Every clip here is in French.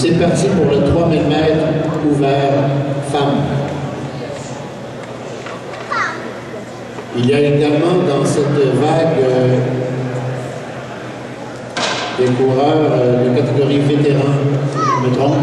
c'est parti pour le 3000 mètres ouvert femmes. Il y a également dans cette vague euh, des coureurs euh, de catégorie vétéran, je me trompe.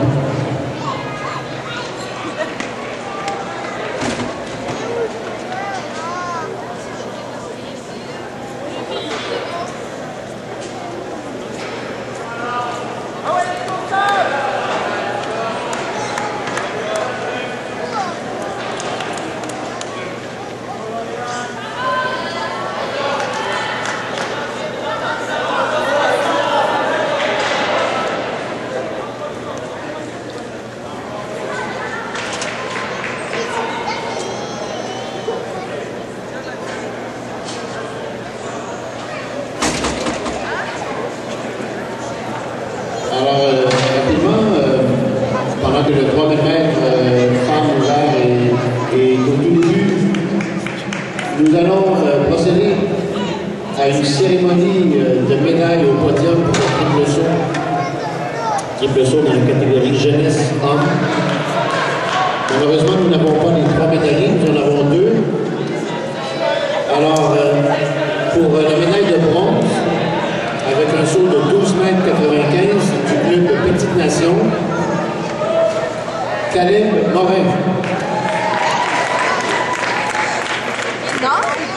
Alors, euh, rapidement, euh, pendant que le 3000 mètres euh, femme ouvert est, est au tout début, nous allons euh, procéder à cérémonie euh, de médailles au podium pour le triple saut. Triple saut dans la catégorie jeunesse homme. Malheureusement, nous n'avons pas les trois médaillés, nous en avons deux. Alors, euh, pour la médaille de bronze, avec un saut de 12 mètres 95 du club de Petite Nation, Caleb Morin.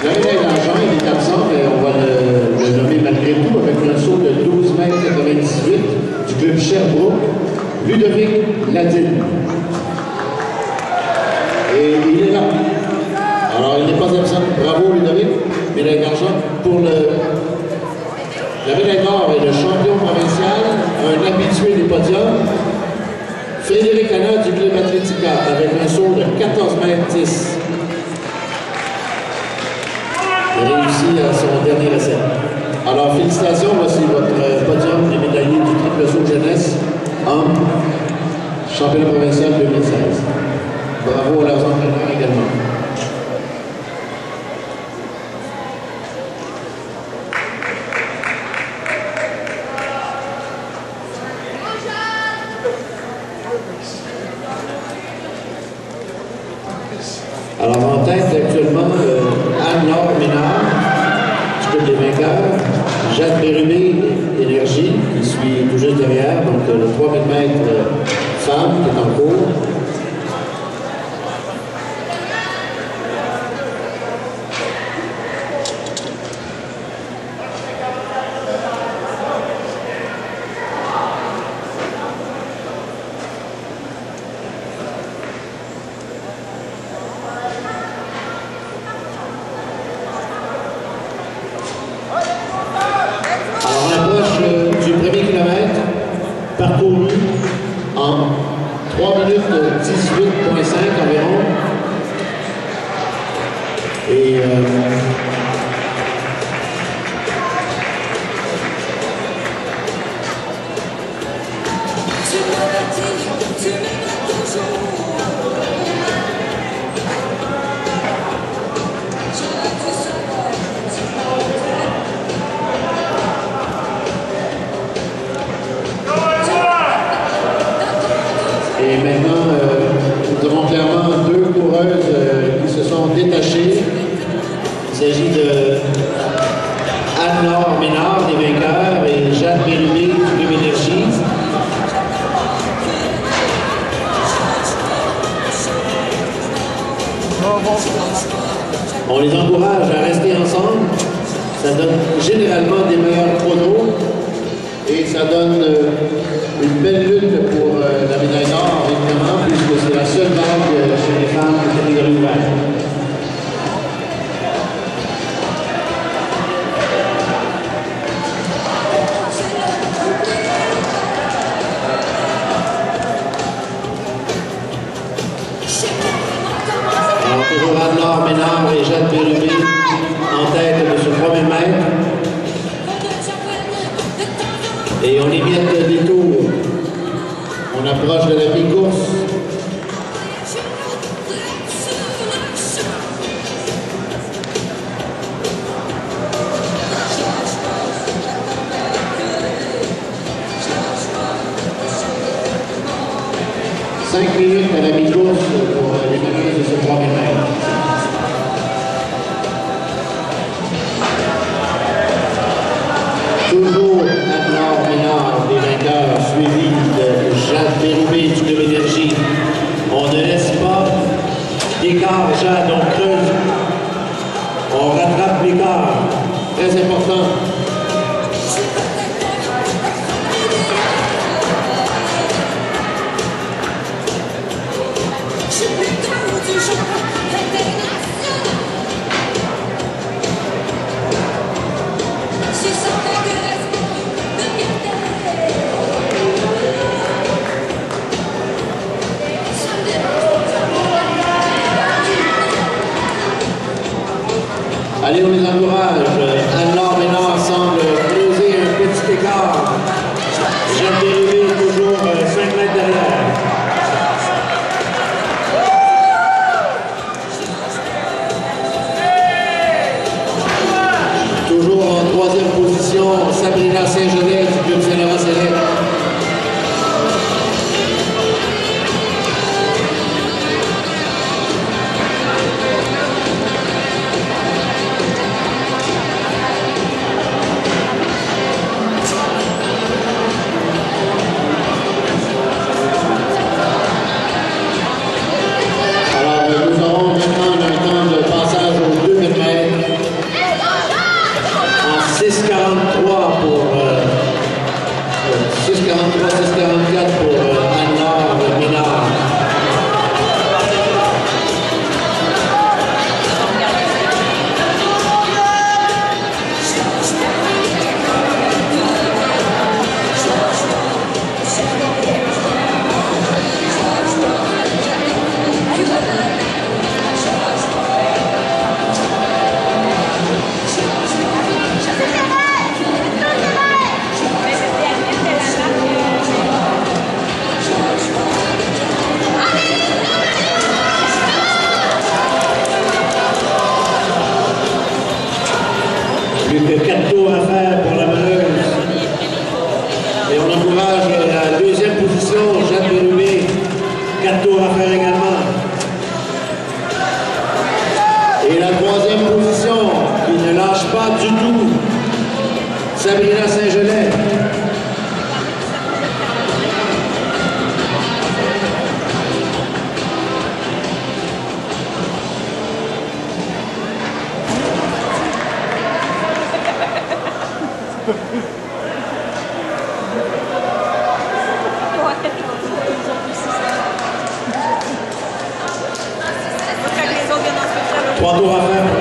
La médaille d'argent, il est absent, mais on va le, le nommer malgré tout avec un saut de 12 mètres 98 du club Sherbrooke, Ludovic Ladine. Et il est là. Alors, il n'est pas absent. Bravo, Ludovic. Médaille d'argent. Pour le, la médaille d'or est le champion provincial, un habitué des podiums, Frédéric Anna du club Athletica, avec un saut de 14 mètres 10. Il à son dernier essai. Alors, félicitations, voici votre euh, podium des médaillés du triple saut jeunesse, homme, championnat provincial 2016. Bravo à leurs s'agit de Anne-Laure Ménard, des vainqueurs, et Jacques Bérubé du Club Énergie. On les encourage à rester ensemble. Ça donne généralement des meilleurs chronos et ça donne euh, une belle 5 minutes, Madame Icos, pour euh, les manœuvres de ce premier match. Allez, on les encourage. you can do a Boa turma, Rafael.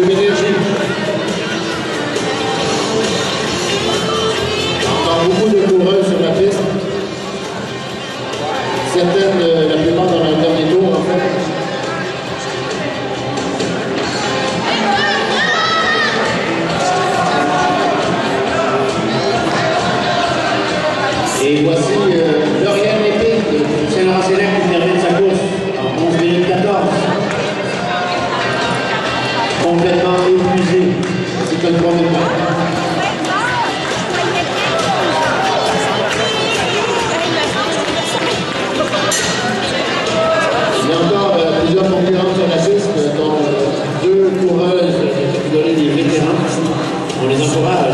De On